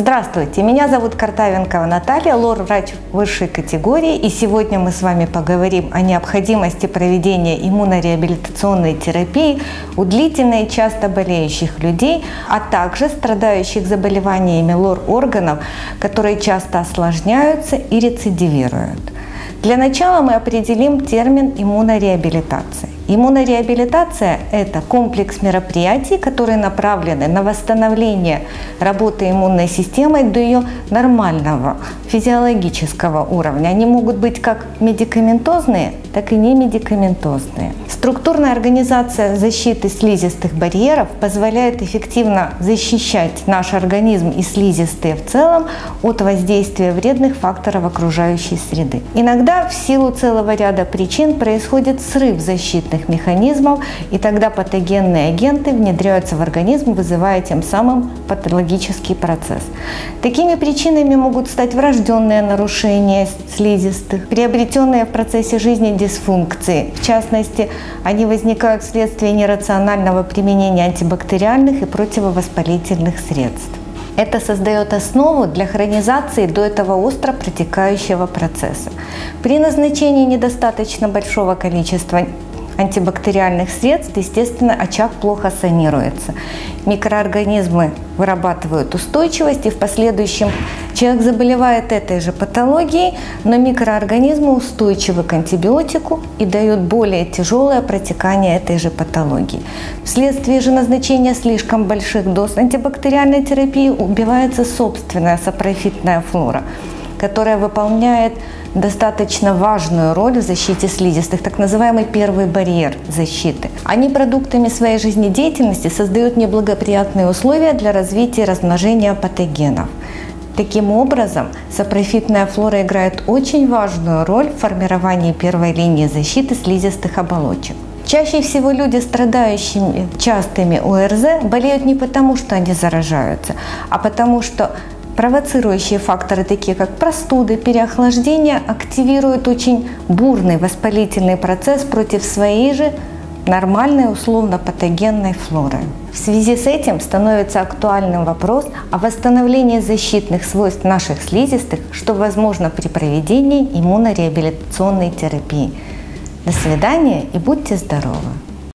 Здравствуйте, меня зовут Картавенкова Наталья, лор-врач высшей категории, и сегодня мы с вами поговорим о необходимости проведения иммунореабилитационной терапии у длительно и часто болеющих людей, а также страдающих заболеваниями лор-органов, которые часто осложняются и рецидивируют. Для начала мы определим термин иммунореабилитация. Иммунореабилитация – это комплекс мероприятий, которые направлены на восстановление работы иммунной системы до ее нормального физиологического уровня. Они могут быть как медикаментозные, так и не медикаментозные. Структурная организация защиты слизистых барьеров позволяет эффективно защищать наш организм и слизистые в целом от воздействия вредных факторов окружающей среды. Иногда в силу целого ряда причин происходит срыв защитных механизмов, и тогда патогенные агенты внедряются в организм, вызывая тем самым патологический процесс. Такими причинами могут стать врожденные нарушения слизистых, приобретенные в процессе жизни дисфункции. В частности, они возникают вследствие нерационального применения антибактериальных и противовоспалительных средств. Это создает основу для хронизации до этого остро протекающего процесса. При назначении недостаточно большого количества антибактериальных средств, естественно, очаг плохо санируется. Микроорганизмы вырабатывают устойчивость, и в последующем человек заболевает этой же патологией, но микроорганизмы устойчивы к антибиотику и дают более тяжелое протекание этой же патологии. Вследствие же назначения слишком больших доз антибактериальной терапии убивается собственная сапрофитная флора, которая выполняет достаточно важную роль в защите слизистых, так называемый первый барьер защиты. Они продуктами своей жизнедеятельности создают неблагоприятные условия для развития и размножения патогенов. Таким образом, сапрофитная флора играет очень важную роль в формировании первой линии защиты слизистых оболочек. Чаще всего люди, страдающими частыми ОРЗ, болеют не потому, что они заражаются, а потому что Провоцирующие факторы, такие как простуды, переохлаждение, активируют очень бурный воспалительный процесс против своей же нормальной условно-патогенной флоры. В связи с этим становится актуальным вопрос о восстановлении защитных свойств наших слизистых, что возможно при проведении иммунореабилитационной терапии. До свидания и будьте здоровы!